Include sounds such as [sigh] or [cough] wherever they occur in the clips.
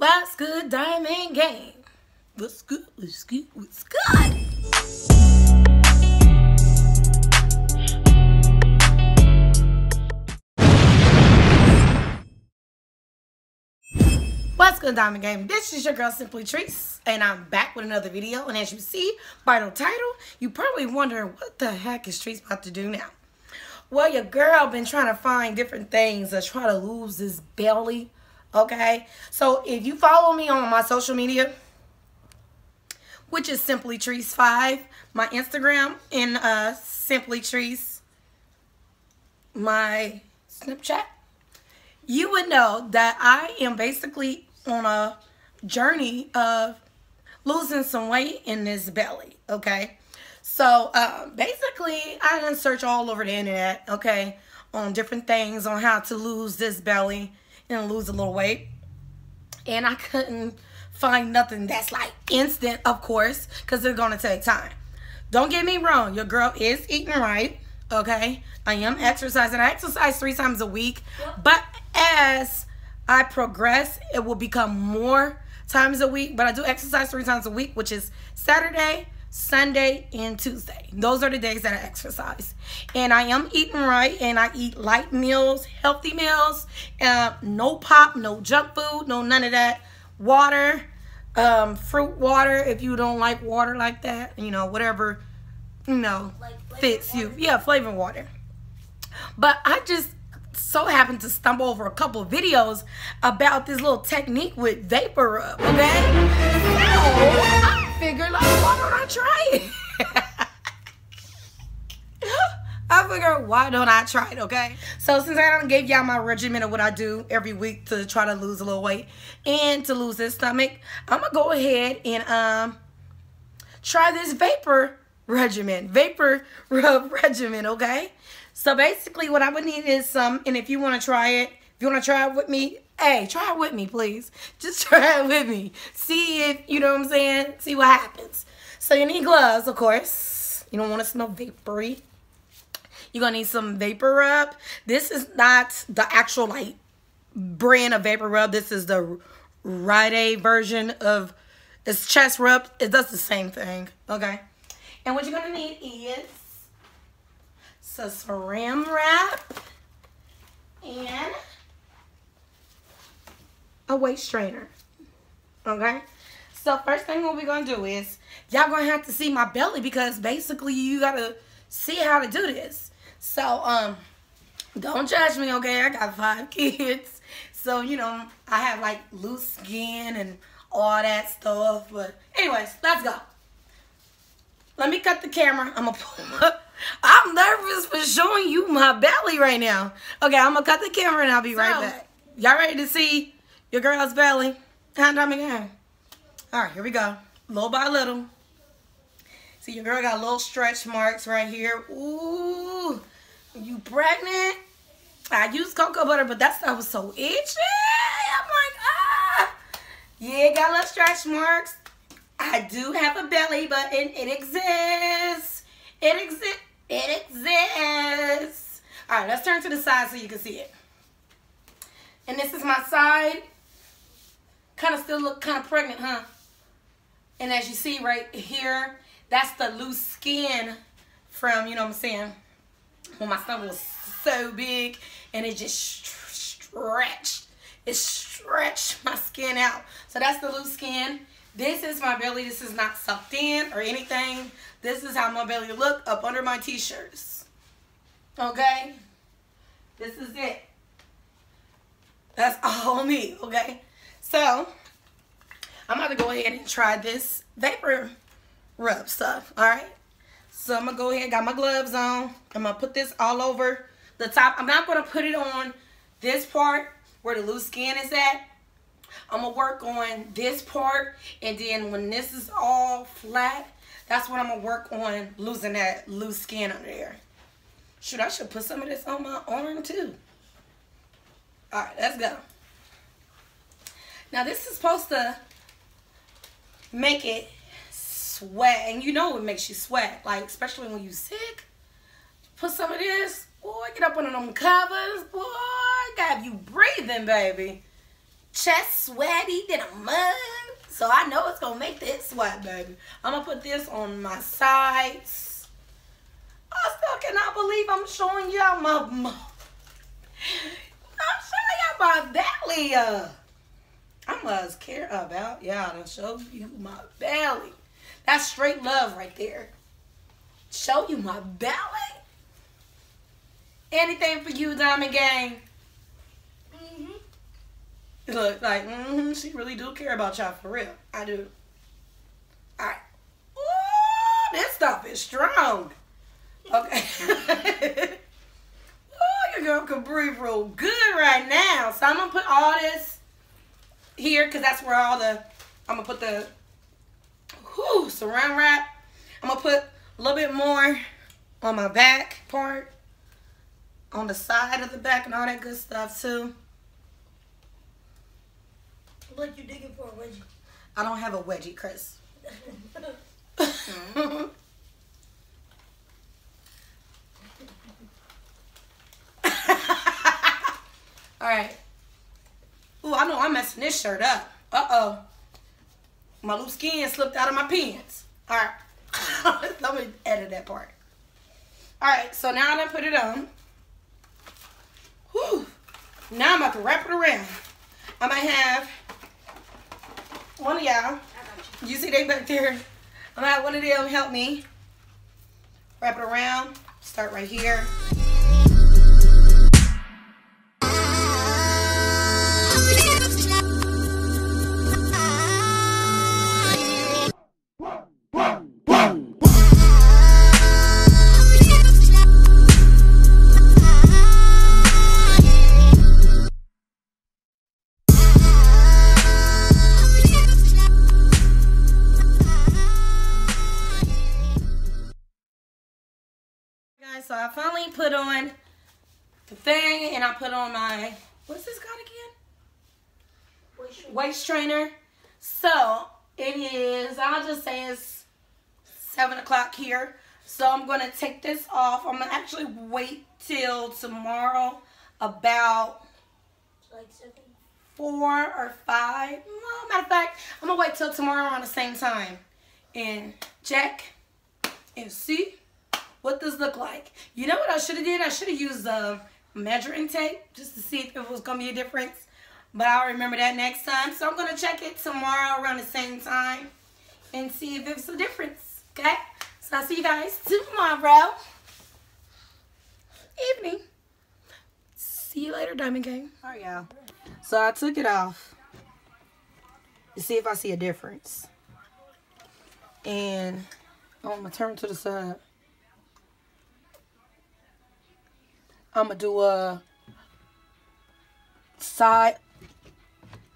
What's good, Diamond Gang? What's good? What's good? What's good? What's good, Diamond Gang? This is your girl, Simply Trice, and I'm back with another video. And as you see by the title, you probably wondering what the heck is Trice about to do now? Well, your girl been trying to find different things to try to lose this belly, okay? So if you follow me on my social media, which is Simply Trice 5, my Instagram, and uh, Simply Trice, my Snapchat, you would know that I am basically on a journey of losing some weight in this belly, okay? So uh, basically, I done search all over the internet, okay, on different things on how to lose this belly and lose a little weight. And I couldn't find nothing that's like instant, of course, because it's going to take time. Don't get me wrong, your girl is eating right, okay? I am exercising. I exercise three times a week, but as I progress, it will become more times a week, but I do exercise three times a week, which is Saturday, Sunday, and Tuesday. Those are the days that I exercise. And I am eating right, and I eat light meals, healthy meals, uh, no pop, no junk food, no none of that. Water, um, fruit water, if you don't like water like that, you know, whatever, you know, Like fits flavored you. Yeah, flavor water. But I just so happened to stumble over a couple of videos about this little technique with vapor rub, okay? So figured, like, why don't I try it? [laughs] I figured, why don't I try it, okay? So since I don't gave y'all my regimen of what I do every week to try to lose a little weight and to lose this stomach, I'm gonna go ahead and um try this vapor regimen, vapor rub [laughs] regimen, okay? So basically what I would need is some, and if you want to try it, if you want to try it with me, hey, try it with me, please. Just [laughs] try it with me. See if, you know what I'm saying? See what happens. So you need gloves, of course. You don't want to smell vapory. You're going to need some vapor rub. This is not the actual, like, brand of vapor rub. This is the Rite Aid version of, it's chest rub. It does the same thing, okay? And what you're going to need is some saran wrap and a waist trainer. Okay? So first thing what we're gonna do is y'all gonna have to see my belly because basically you gotta see how to do this. So um don't judge me, okay? I got five [laughs] kids. So, you know, I have like loose skin and all that stuff. But anyways, let's go. Let me cut the camera. I'm gonna pull [laughs] up. I'm nervous for showing you my belly right now. Okay, I'm gonna cut the camera and I'll be right back. Y'all ready to see your girl's belly? Hand on again. All right, here we go. Little by little. See, your girl got little stretch marks right here. Ooh, you pregnant? I use cocoa butter, but that stuff was so itchy. I'm like, ah. Yeah, got little stretch marks. I do have a belly button. It exists. It exists. It exists. All right, let's turn to the side so you can see it. And this is my side. Kind of still look kind of pregnant, huh? And as you see right here, that's the loose skin from, you know what I'm saying, when my stomach was so big and it just stretched. It stretched my skin out. So that's the loose skin. This is my belly. This is not sucked in or anything. This is how my belly look up under my t-shirts. Okay? This is it. That's [laughs] all me, okay? So, I'm to go ahead and try this vapor rub stuff, all right? So I'm gonna go ahead, and got my gloves on. I'm gonna put this all over the top. I'm not gonna put it on this part where the loose skin is at. I'm gonna work on this part and then when this is all flat, that's when I'm gonna work on losing that loose skin under there. Shoot, I should put some of this on my arm too. All right, let's go. Now this is supposed to make it sweat, and you know it makes you sweat, like especially when you sick. Put some of this, boy, get up under them covers, boy, got you breathing, baby. chest sweaty than a mug. So I know it's gonna make this sweat, baby. I'm gonna put this on my sides. I still cannot believe I'm showing y'all my, my I'm showing y'all my belly. Uh, I must care about y'all to show you my belly. That's straight love right there. Show you my belly. Anything for you, Diamond Gang. Mm-hmm. Look, like, mm-hmm, she really do care about y'all for real. I do. All right. Ooh, this stuff is strong. Okay. [laughs] oh, your girl can breathe real good right now. So I'm gonna put all this here because that's where all the I'm gonna put the whew, saran wrap. I'm gonna put a little bit more on my back part, on the side of the back and all that good stuff too. What you digging for a wedgie? I don't have a wedgie, Chris. [laughs] [laughs] All right. Ooh, I know I'm messing this shirt up. Uh-oh. My loose skin slipped out of my pants. All right. [laughs] Let me edit that part. All right, so now going to put it on. Whew. Now I'm about to wrap it around. I might have one of y'all. You see they back there. I'm gonna have one of them help me. Wrap it around. Start right here. So I finally put on the thing and I put on my, what's this called again? Waist trainer. So it is, I'll just say it's 7 o'clock here. So I'm going to take this off. I'm going to actually wait till tomorrow about Like four or five. Well, matter of fact, I'm gonna wait till tomorrow around the same time and check and see what this look like. You know what I should have did? I should have used a measuring tape just to see if it was gonna be a difference. But I'll remember that next time. So I'm gonna check it tomorrow around the same time and see if it's a difference. Okay? So I'll see you guys tomorrow evening. See you later, Diamond Gang. All right, y'all. So I took it off to see if I see a difference. And I'm gonna turn to the side. I'm gonna do a side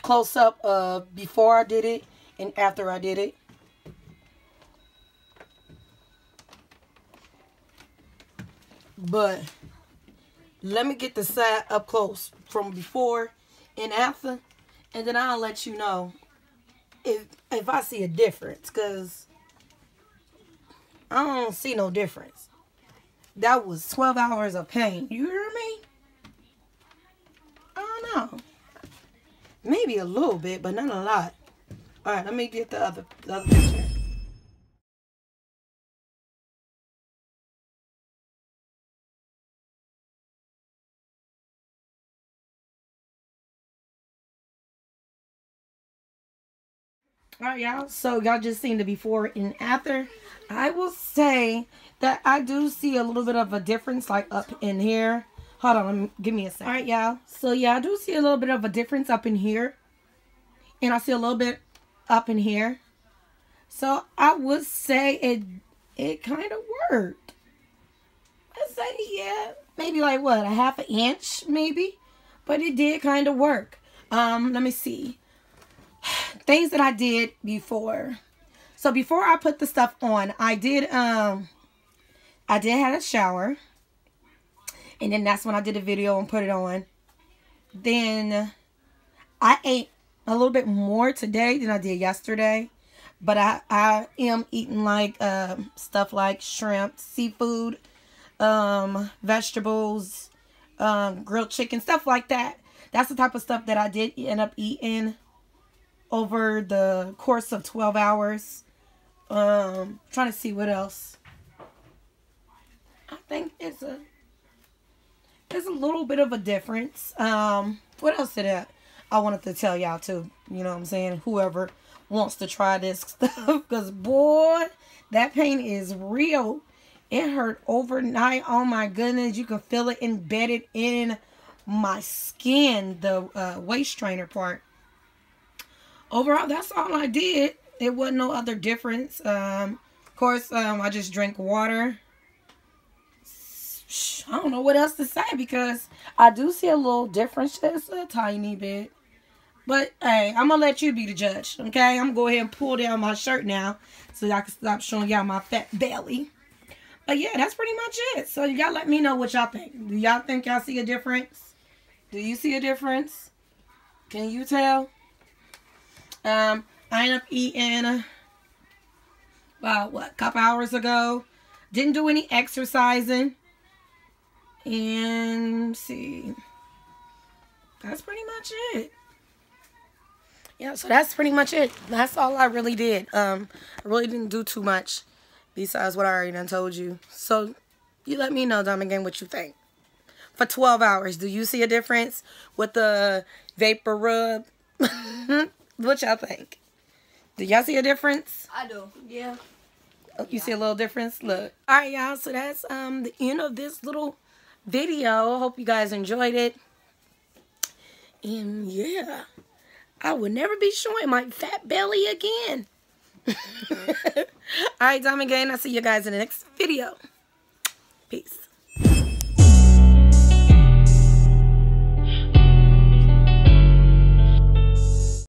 close up of before I did it and after I did it. But let me get the side up close from before and after and then I'll let you know if if I see a difference cuz I don't see no difference. That was 12 hours of pain. You hear me? I don't know. Maybe a little bit, but not a lot. All right, let me get the other the other picture. All right, y'all. So y'all just seen the before and after. I will say that I do see a little bit of a difference, like up in here. Hold on, let me, give me a second. All right, y'all. So yeah, I do see a little bit of a difference up in here, and I see a little bit up in here. So I would say it it kind of worked. I'd say yeah, maybe like what a half an inch, maybe, but it did kind of work. Um, let me see things that I did before. So before I put the stuff on, I did um I did have a shower. And then that's when I did a video and put it on. Then I ate a little bit more today than I did yesterday. But I, I am eating like uh, stuff like shrimp, seafood, um, vegetables, um, grilled chicken, stuff like that. that's the type of stuff that I did end up eating over the course of 12 hours. Um, trying to see what else. I think it's a there's a little bit of a difference. Um, what else did I, I wanted to tell y'all too? You know what I'm saying? Whoever wants to try this [laughs] stuff, because boy, that pain is real. It hurt overnight. Oh my goodness, you can feel it embedded in my skin, the uh, waist trainer part. Overall, that's all I did. It wasn't no other difference. Um, of course, um, I just drank water. I don't know what else to say because I do see a little difference, just a tiny bit. But hey, I'm gonna let you be the judge, okay? I'm gonna go ahead and pull down my shirt now so I can stop showing y'all my fat belly. But yeah, that's pretty much it. So y'all let me know what y'all think. Do y'all think y'all see a difference? Do you see a difference? Can you tell? Um, I ended up eating about what, a couple hours ago. Didn't do any exercising. And see. That's pretty much it. Yeah, so that's pretty much it. That's all I really did. Um, I really didn't do too much besides what I already done told you. So you let me know, Diamond Gang, what you think. For 12 hours, do you see a difference with the vapor rub? [laughs] what y'all think? Do y'all see a difference? I do. Yeah. Oh, you see a little difference? Look. All right, y'all. So that's um the end of this little video. Hope you guys enjoyed it. And yeah, I will never be showing my fat belly again. [laughs] All right, Diamond Gang. I'll see you guys in the next video. Peace.